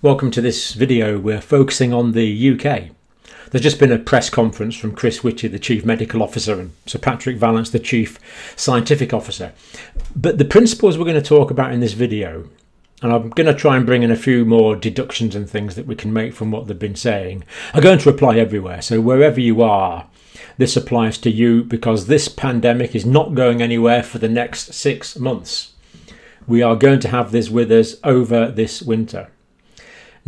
Welcome to this video. We're focusing on the UK. There's just been a press conference from Chris Whitty, the Chief Medical Officer, and Sir Patrick Vallance, the Chief Scientific Officer. But the principles we're going to talk about in this video, and I'm going to try and bring in a few more deductions and things that we can make from what they've been saying, are going to apply everywhere. So wherever you are, this applies to you because this pandemic is not going anywhere for the next six months. We are going to have this with us over this winter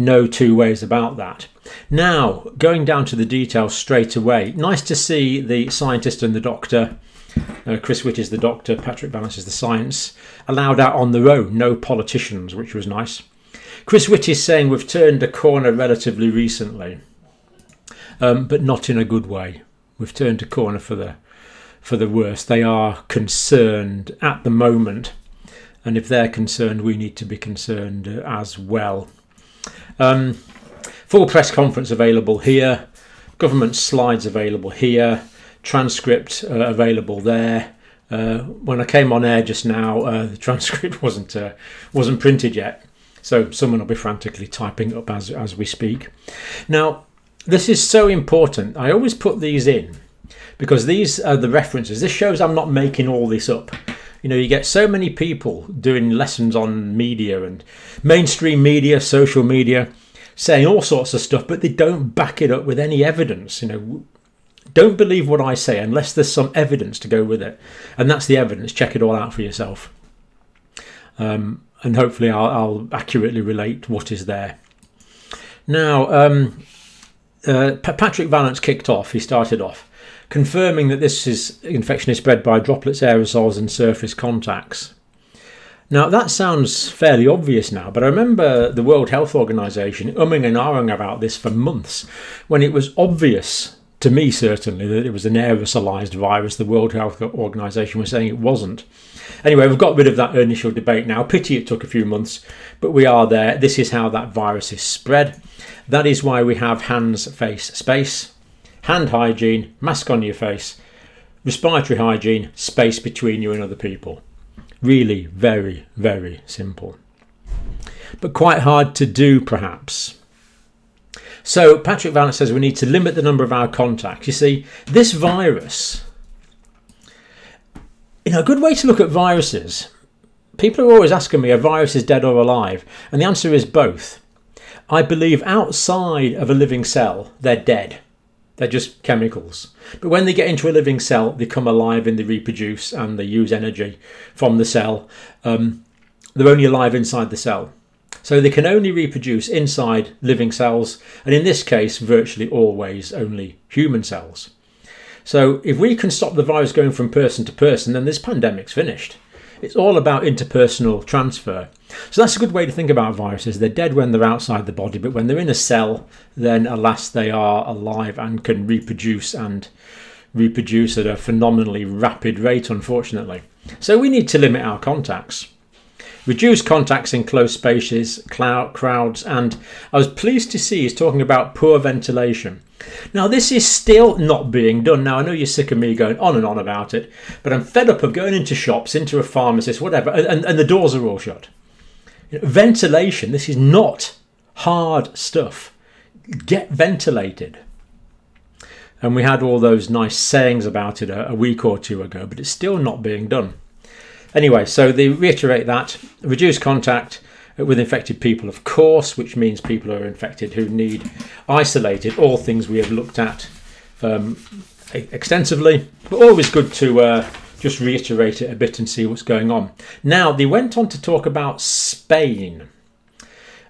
no two ways about that. Now, going down to the details straight away, nice to see the scientist and the doctor. Uh, Chris Whitty is the doctor, Patrick Vallance is the science, allowed out on their own, no politicians, which was nice. Chris Whitty is saying we've turned a corner relatively recently, um, but not in a good way. We've turned a corner for the for the worst. They are concerned at the moment, and if they're concerned, we need to be concerned uh, as well. Um, full press conference available here, government slides available here, transcript uh, available there. Uh, when I came on air just now, uh, the transcript wasn't uh, wasn't printed yet, so someone will be frantically typing up as as we speak. Now, this is so important. I always put these in because these are the references. This shows I'm not making all this up you know you get so many people doing lessons on media and mainstream media social media saying all sorts of stuff but they don't back it up with any evidence you know. Don't believe what i say unless there's some evidence to go with it and that's the evidence. Check it all out for yourself. Um, and hopefully I'll, I'll, accurately relate what is there. Now um, uh, patrick vallance kicked off. He started off confirming that this is, infection is spread by droplets, aerosols, and surface contacts. Now, that sounds fairly obvious now, but I remember the World Health Organization umming and ahhing about this for months when it was obvious, to me certainly, that it was an aerosolized virus. The World Health Organization was saying it wasn't. Anyway, we've got rid of that initial debate now. Pity it took a few months, but we are there. This is how that virus is spread. That is why we have hands, face, space hand hygiene, mask on your face, respiratory hygiene, space between you and other people. Really very, very simple. But quite hard to do, perhaps. So, Patrick Vallance says we need to limit the number of our contacts. You see, this virus, you know, a good way to look at viruses, people are always asking me, are viruses dead or alive? And the answer is both. I believe outside of a living cell, they're dead. They're just chemicals. But when they get into a living cell, they come alive and they reproduce and they use energy from the cell. Um, they're only alive inside the cell. So they can only reproduce inside living cells, and in this case, virtually always only human cells. So if we can stop the virus going from person to person, then this pandemic's finished. It's all about interpersonal transfer. So that's a good way to think about viruses. They're dead when they're outside the body, but when they're in a cell, then alas, they are alive and can reproduce and reproduce at a phenomenally rapid rate, unfortunately. So we need to limit our contacts. Reduce contacts in close spaces, crowds, and I was pleased to see he's talking about poor ventilation. Now, this is still not being done. Now, I know you're sick of me going on and on about it, but I'm fed up of going into shops, into a pharmacist, whatever, and, and the doors are all shut. ventilation, this is not hard stuff. Get ventilated. And we had all those nice sayings about it a, a week or two ago, but it's still not being done. Anyway, so they reiterate that reduce contact with infected people, of course, which means people who are infected who need isolated. All things we have looked at um, extensively, but always good to uh, just reiterate it a bit and see what's going on. Now, they went on to talk about Spain.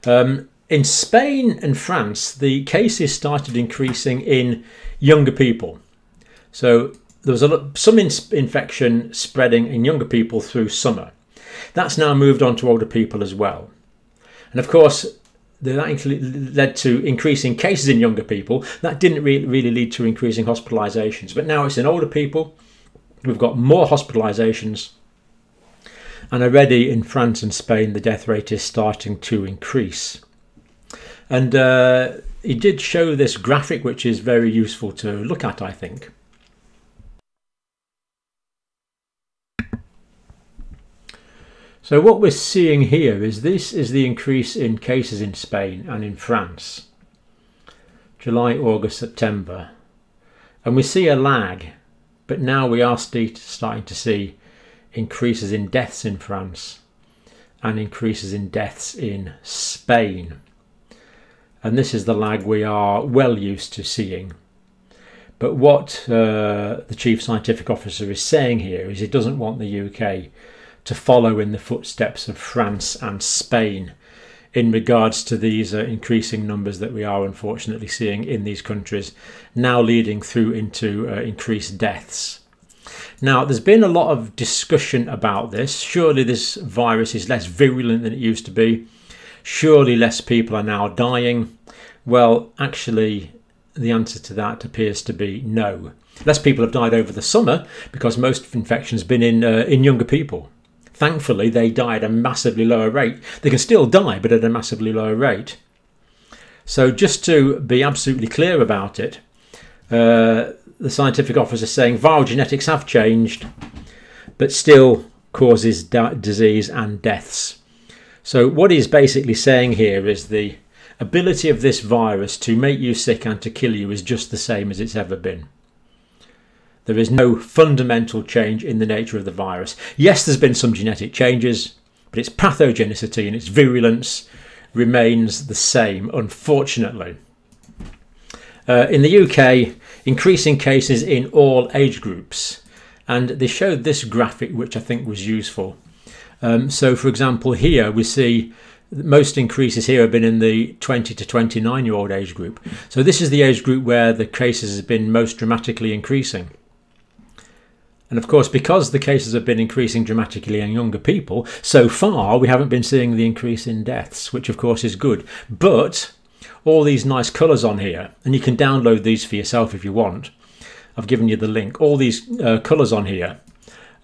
Um, in Spain and France, the cases started increasing in younger people. So there was some in, infection spreading in younger people through summer. That's now moved on to older people as well. And of course, that led to increasing cases in younger people. That didn't really, really lead to increasing hospitalizations. But now it's in older people. We've got more hospitalizations. And already in France and Spain, the death rate is starting to increase. And uh, he did show this graphic, which is very useful to look at, I think. So what we're seeing here is this is the increase in cases in Spain and in France. July, August, September. And we see a lag, but now we are starting to see increases in deaths in France and increases in deaths in Spain. And this is the lag we are well used to seeing. But what uh, the Chief Scientific Officer is saying here is he doesn't want the UK to follow in the footsteps of France and Spain in regards to these uh, increasing numbers that we are unfortunately seeing in these countries, now leading through into uh, increased deaths. Now, there's been a lot of discussion about this. Surely this virus is less virulent than it used to be. Surely less people are now dying. Well, actually, the answer to that appears to be no. Less people have died over the summer because most infections have been in uh, in younger people. Thankfully, they die at a massively lower rate. They can still die, but at a massively lower rate. So, just to be absolutely clear about it, uh, the scientific officer is saying viral genetics have changed, but still causes disease and deaths. So, what he's basically saying here is the ability of this virus to make you sick and to kill you is just the same as it's ever been. There is no fundamental change in the nature of the virus. Yes, there's been some genetic changes, but its pathogenicity and its virulence remains the same, unfortunately. Uh, in the UK, increasing cases in all age groups, and they showed this graphic, which I think was useful. Um, so, for example, here we see most increases here have been in the 20 to 29 year old age group. So, this is the age group where the cases have been most dramatically increasing. And of course, because the cases have been increasing dramatically in younger people, so far we haven't been seeing the increase in deaths, which of course is good. But all these nice colours on here, and you can download these for yourself if you want. I've given you the link. All these uh, colours on here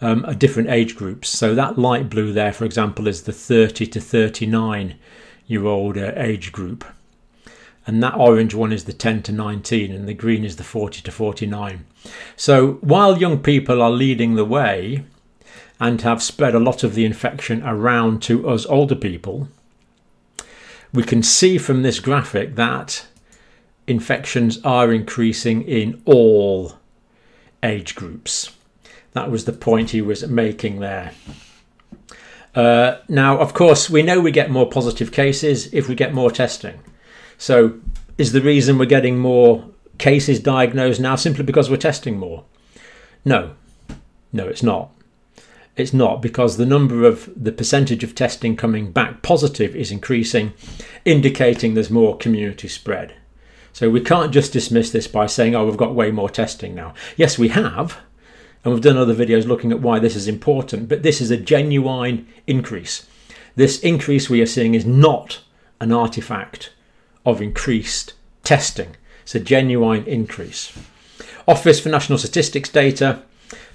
um, are different age groups. So that light blue there, for example, is the 30 to 39 year old uh, age group and that orange one is the 10 to 19 and the green is the 40 to 49 so while young people are leading the way and have spread a lot of the infection around to us older people we can see from this graphic that infections are increasing in all age groups. That was the point he was making there. Uh, now of course we know we get more positive cases if we get more testing so, is the reason we're getting more cases diagnosed now simply because we're testing more? No, no, it's not. It's not because the number of the percentage of testing coming back positive is increasing, indicating there's more community spread. So we can't just dismiss this by saying, oh, we've got way more testing now. Yes, we have, and we've done other videos looking at why this is important, but this is a genuine increase. This increase we are seeing is not an artifact of increased testing. It's a genuine increase. Office for National Statistics data,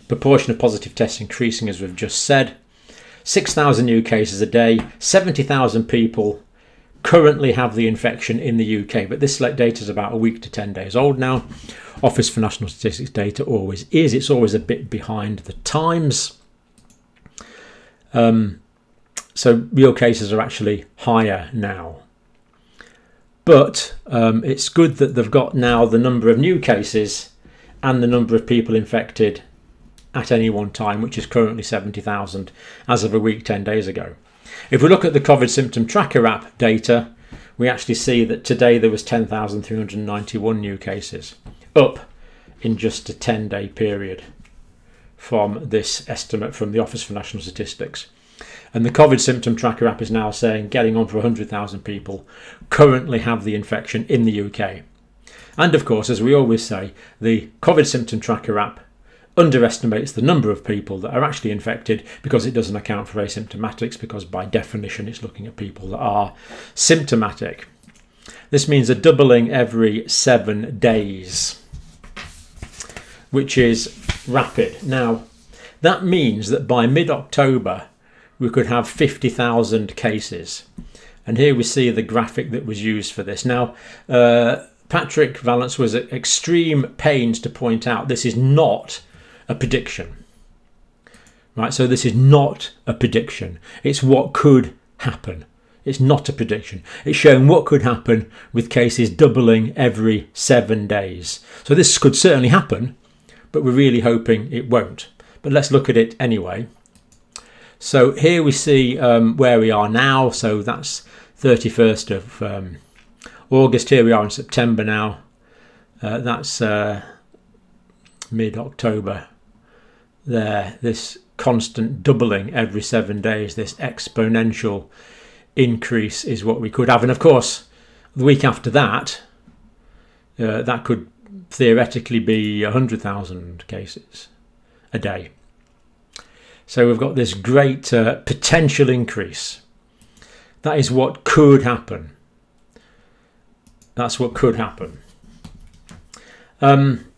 proportion of positive tests increasing as we've just said. 6,000 new cases a day, 70,000 people currently have the infection in the UK, but this data is about a week to 10 days old now. Office for National Statistics data always is, it's always a bit behind the times. Um, so real cases are actually higher now. But um, it's good that they've got now the number of new cases and the number of people infected at any one time, which is currently 70,000 as of a week 10 days ago. If we look at the COVID symptom tracker app data, we actually see that today there was 10,391 new cases, up in just a 10 day period from this estimate from the Office for National Statistics. And the COVID symptom tracker app is now saying getting on for 100,000 people currently have the infection in the UK. And of course, as we always say, the COVID symptom tracker app underestimates the number of people that are actually infected because it doesn't account for asymptomatics, because by definition it's looking at people that are symptomatic. This means a doubling every seven days, which is rapid. Now, that means that by mid October, we could have 50,000 cases. And here we see the graphic that was used for this. Now, uh, Patrick Vallance was at extreme pains to point out this is not a prediction. right? So this is not a prediction. It's what could happen. It's not a prediction. It's showing what could happen with cases doubling every seven days. So this could certainly happen, but we're really hoping it won't. But let's look at it anyway. So here we see um, where we are now. So that's 31st of um, August. Here we are in September now. Uh, that's uh, mid-October. There, this constant doubling every seven days, this exponential increase is what we could have. And of course, the week after that, uh, that could theoretically be 100,000 cases a day. So we've got this great uh, potential increase. That is what could happen. That's what could happen. Um,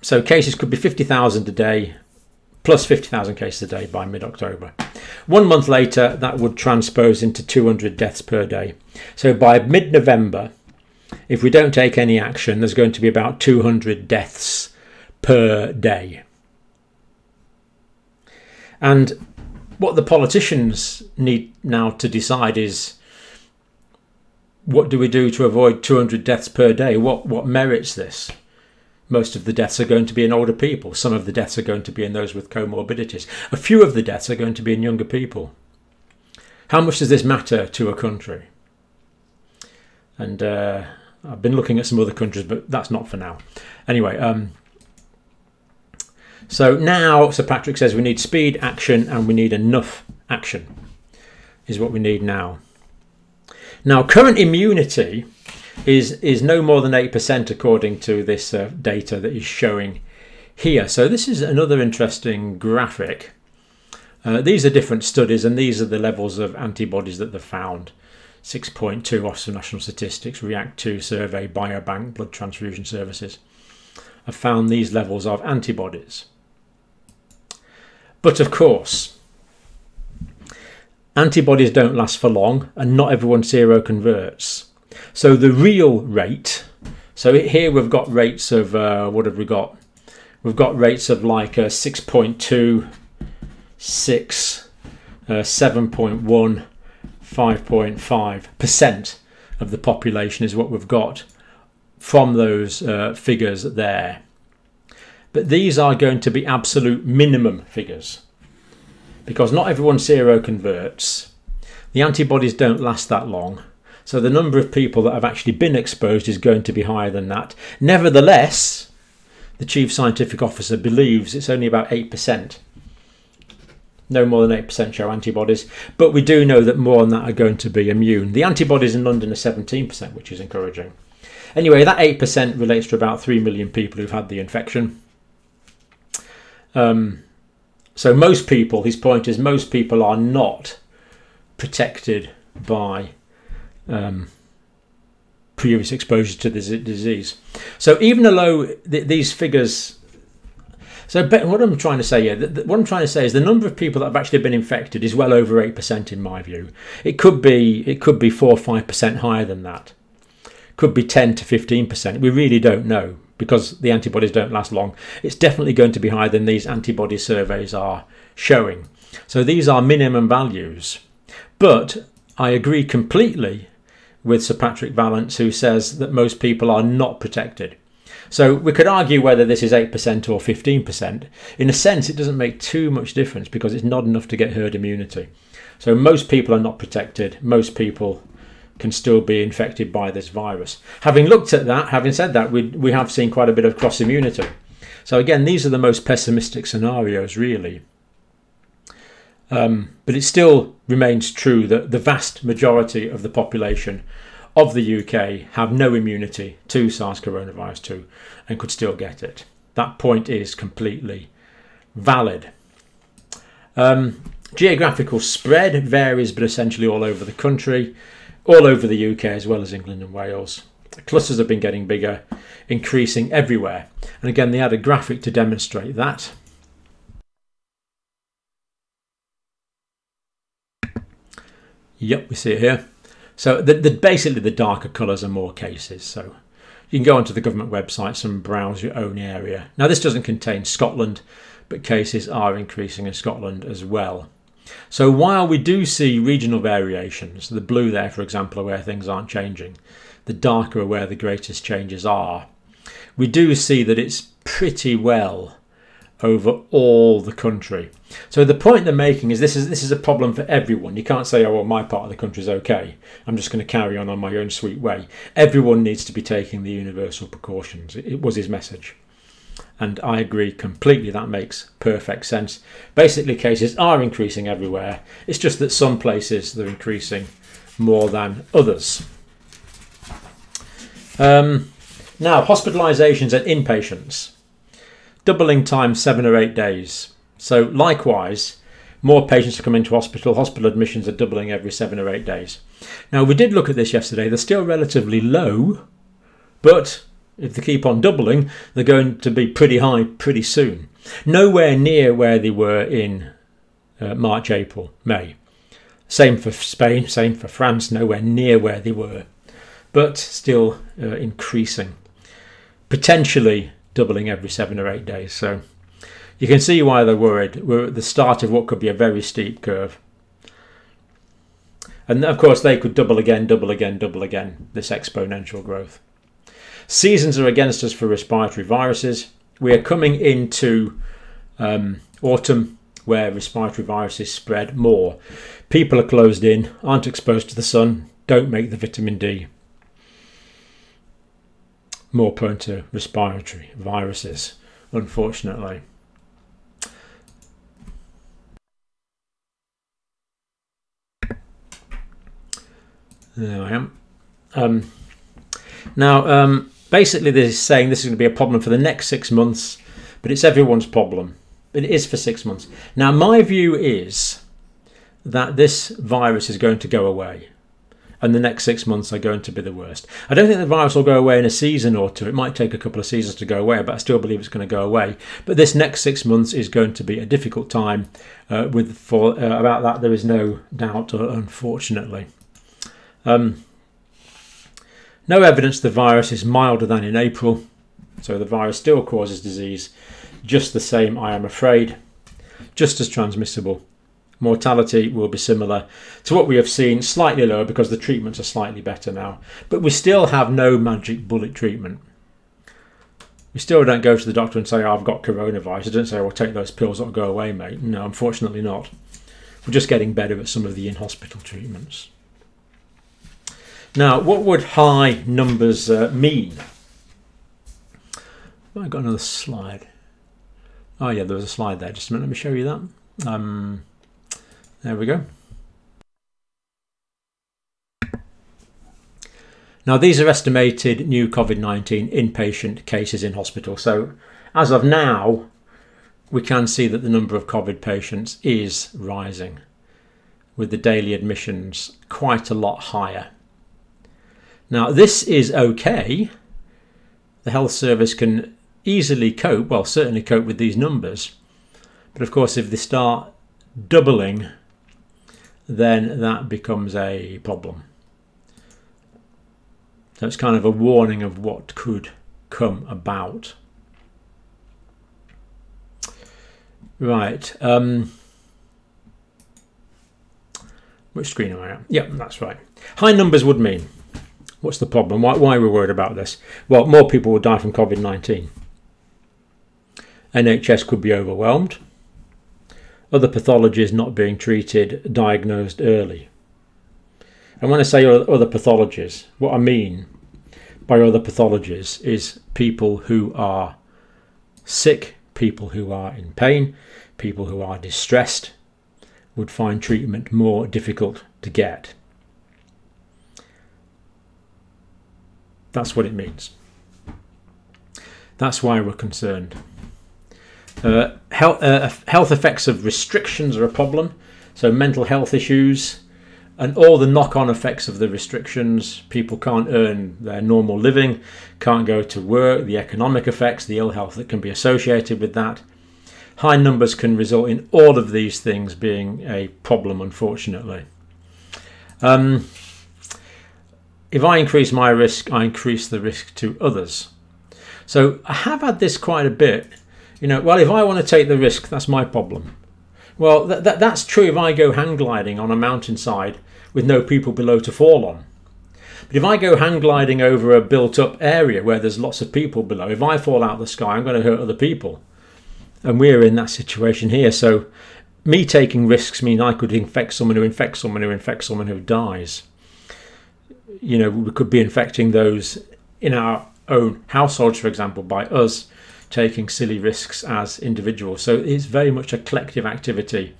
so cases could be 50,000 a day, plus 50,000 cases a day by mid October. One month later, that would transpose into 200 deaths per day. So by mid November, if we don't take any action, there's going to be about 200 deaths per day. And what the politicians need now to decide is what do we do to avoid 200 deaths per day? What, what merits this? most of the deaths are going to be in older people. Some of the deaths are going to be in those with comorbidities. A few of the deaths are going to be in younger people. How much does this matter to a country? And uh, I've been looking at some other countries, but that's not for now. Anyway, um, so now Sir Patrick says we need speed, action, and we need enough action, is what we need now. Now, current immunity is is no more than 8% according to this uh, data that is showing here. So this is another interesting graphic. Uh, these are different studies and these are the levels of antibodies that they've found. 6.2 Office of National Statistics, REACT2 survey, Biobank, blood transfusion services have found these levels of antibodies. But of course, antibodies don't last for long and not everyone seroconverts. So the real rate, so here we've got rates of, uh, what have we got? We've got rates of like a 6.2, 6, uh, 7.1, 5.5% of the population is what we've got from those uh, figures there. But these are going to be absolute minimum figures because not everyone seroconverts. The antibodies don't last that long so the number of people that have actually been exposed is going to be higher than that. Nevertheless, the chief scientific officer believes it's only about 8%. No more than 8% show antibodies, but we do know that more than that are going to be immune. The antibodies in London are 17%, which is encouraging. Anyway, that 8% relates to about 3 million people who've had the infection. Um, so most people, his point is, most people are not protected by um, previous exposure to this disease. So even though th these figures, so what I'm trying to say here, what I'm trying to say is the number of people that have actually been infected is well over eight percent in my view. It could be it could be four or five percent higher than that. Could be ten to fifteen percent. We really don't know because the antibodies don't last long. It's definitely going to be higher than these antibody surveys are showing. So these are minimum values. But I agree completely with Sir Patrick Vallance, who says that most people are not protected. So we could argue whether this is 8% or 15%. In a sense, it doesn't make too much difference because it's not enough to get herd immunity. So most people are not protected. Most people can still be infected by this virus. Having looked at that, having said that, we, we have seen quite a bit of cross immunity. So again, these are the most pessimistic scenarios, really. Um, but it still remains true that the vast majority of the population of the UK have no immunity to SARS coronavirus 2 and could still get it. That point is completely valid. Um, geographical spread varies, but essentially all over the country, all over the UK as well as England and Wales. The clusters have been getting bigger, increasing everywhere. And again, they had a graphic to demonstrate that. Yep, we see it here. So the, the, basically the darker colours are more cases. So you can go onto the government websites and browse your own area. Now this doesn't contain Scotland, but cases are increasing in Scotland as well. So while we do see regional variations, the blue there, for example, are where things aren't changing, the darker are where the greatest changes are, we do see that it's pretty well over all the country. So the point they're making is this is this is a problem for everyone. You can't say, oh well, my part of the country is okay. I'm just going to carry on on my own sweet way. Everyone needs to be taking the universal precautions. It was his message. And I agree completely, that makes perfect sense. Basically, cases are increasing everywhere. It's just that some places they're increasing more than others. Um, now, hospitalisations and inpatients doubling time seven or eight days. So, likewise, more patients are coming to hospital. Hospital admissions are doubling every seven or eight days. Now, we did look at this yesterday. They're still relatively low, but if they keep on doubling, they're going to be pretty high pretty soon. Nowhere near where they were in uh, March, April, May. Same for Spain, same for France, nowhere near where they were, but still uh, increasing. Potentially doubling every seven or eight days. So you can see why they're worried. We're at the start of what could be a very steep curve. And of course, they could double again, double again, double again, this exponential growth. Seasons are against us for respiratory viruses. We are coming into um, autumn where respiratory viruses spread more. People are closed in, aren't exposed to the sun, don't make the vitamin D more prone to respiratory viruses, unfortunately. There I am. Um, now, um, basically, this is saying this is going to be a problem for the next six months, but it's everyone's problem. It is for six months. Now, my view is that this virus is going to go away and the next six months are going to be the worst. I don't think the virus will go away in a season or two. It might take a couple of seasons to go away, but I still believe it's going to go away. But this next six months is going to be a difficult time. Uh, with for uh, about that, there is no doubt, uh, unfortunately. Um, no evidence the virus is milder than in April, so the virus still causes disease. Just the same, I am afraid. Just as transmissible mortality will be similar to what we have seen, slightly lower because the treatments are slightly better now. But we still have no magic bullet treatment. We still don't go to the doctor and say, oh, I've got coronavirus. I don't say, well, take those pills, it'll go away, mate. No, unfortunately not. We're just getting better at some of the in-hospital treatments. Now, what would high numbers uh, mean? Oh, I got another slide. Oh yeah, there was a slide there. Just a minute, let me show you that. Um, there we go. Now, these are estimated new COVID 19 inpatient cases in hospital. So, as of now, we can see that the number of COVID patients is rising, with the daily admissions quite a lot higher. Now, this is okay. The health service can easily cope, well, certainly cope with these numbers. But of course, if they start doubling then that becomes a problem. So it's kind of a warning of what could come about. Right. Um, which screen am I at? Yep, that's right. High numbers would mean. What's the problem? Why, why are we worried about this? Well, more people will die from COVID 19. NHS could be overwhelmed other pathologies not being treated, diagnosed early. And when I say other pathologies, what I mean by other pathologies is people who are sick, people who are in pain, people who are distressed would find treatment more difficult to get. That's what it means. That's why we're concerned. Uh, health, uh, health effects of restrictions are a problem. So mental health issues and all the knock-on effects of the restrictions. People can't earn their normal living, can't go to work. The economic effects, the ill health that can be associated with that. High numbers can result in all of these things being a problem, unfortunately. Um, if I increase my risk, I increase the risk to others. So I have had this quite a bit You know, well, if I want to take the risk, that's my problem. Well, th- th- that's true if I go hang gliding on a mountainside with no people below to fall on. But if I go hang gliding over a built up area where there's lots of people below, if I fall out of the sky, I'm going to hurt other people. And we're in that situation here. So, me taking risks means I could infect someone who infects someone who infects someone who dies. You know, we could be infecting those in our own households, for example, by us taking silly risks as individuals. So it's very much a collective activity,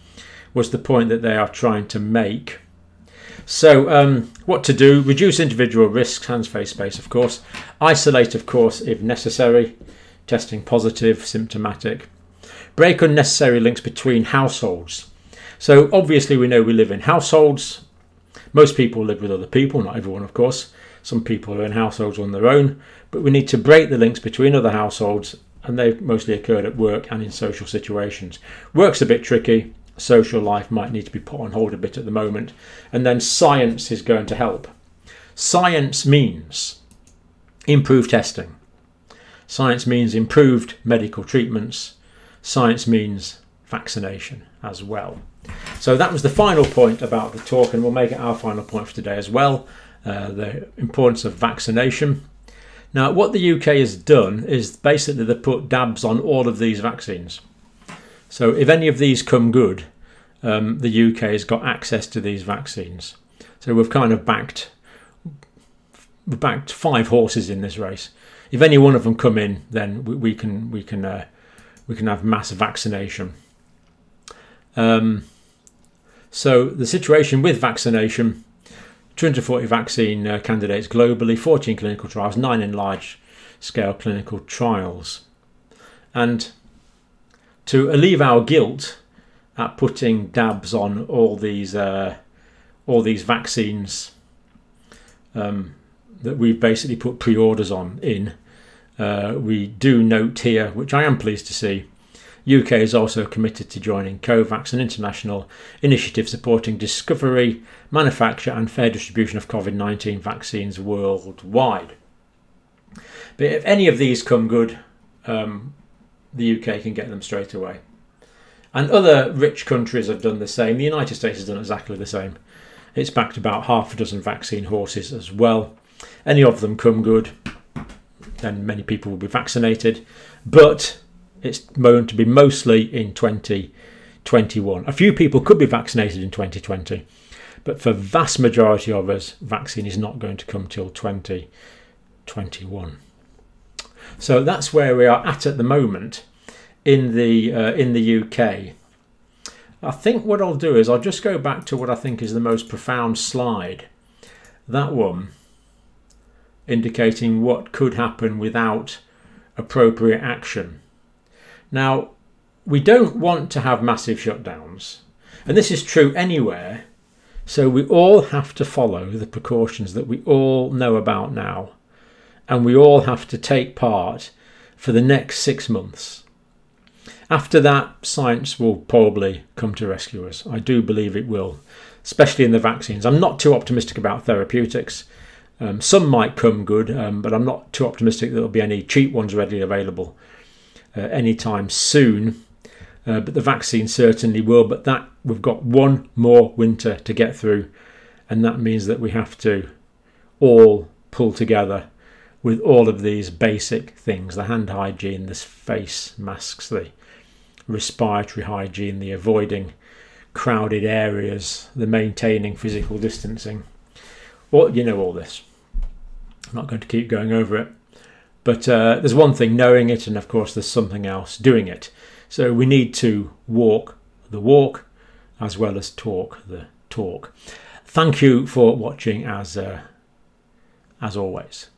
was the point that they are trying to make. So, um, what to do? Reduce individual risks, hands, face, space, of course. Isolate, of course, if necessary. Testing positive, symptomatic. Break unnecessary links between households. So, obviously, we know we live in households. Most people live with other people, not everyone, of course. Some people are in households on their own, but we need to break the links between other households, and they've mostly occurred at work and in social situations. Work's a bit tricky, social life might need to be put on hold a bit at the moment, and then science is going to help. Science means improved testing, science means improved medical treatments, science means vaccination as well. So that was the final point about the talk, and we'll make it our final point for today as well. Uh, the importance of vaccination. Now, what the UK has done is basically they put dabs on all of these vaccines. So, if any of these come good, um, the UK has got access to these vaccines. So, we've kind of backed we've backed five horses in this race. If any one of them come in, then we, we can we can uh, we can have mass vaccination. Um, so, the situation with vaccination 240 vaccine uh, candidates globally, 14 clinical trials, 9 in large scale clinical trials. And to alleviate our guilt at putting dabs on all these uh, all these vaccines um, that we've basically put pre-orders on in, uh, we do note here, which I am pleased to see, UK is also committed to joining COVAX, an international initiative supporting discovery, manufacture, and fair distribution of COVID 19 vaccines worldwide. But if any of these come good, um, the UK can get them straight away. And other rich countries have done the same. The United States has done exactly the same. It's backed about half a dozen vaccine horses as well. Any of them come good, then many people will be vaccinated. But it's going to be mostly in 2021. A few people could be vaccinated in 2020, but for vast majority of us, vaccine is not going to come till 2021. So that's where we are at at the moment in the uh, in the UK. I think what I'll do is I'll just go back to what I think is the most profound slide. That one indicating what could happen without appropriate action. Now, we don't want to have massive shutdowns, and this is true anywhere. So we all have to follow the precautions that we all know about now, and we all have to take part for the next six months. After that, science will probably come to rescue us. I do believe it will, especially in the vaccines. I'm not too optimistic about therapeutics. Um, some might come good, um, but I'm not too optimistic that there'll be any cheap ones readily available uh, anytime soon. Uh, but the vaccine certainly will. But that we've got one more winter to get through, and that means that we have to all pull together with all of these basic things: the hand hygiene, the face masks, the respiratory hygiene, the avoiding crowded areas, the maintaining physical distancing. Well, you know all this. I'm not going to keep going over it. But uh, there's one thing knowing it, and of course, there's something else doing it. So we need to walk the walk as well as talk the talk. Thank you for watching as uh, as always.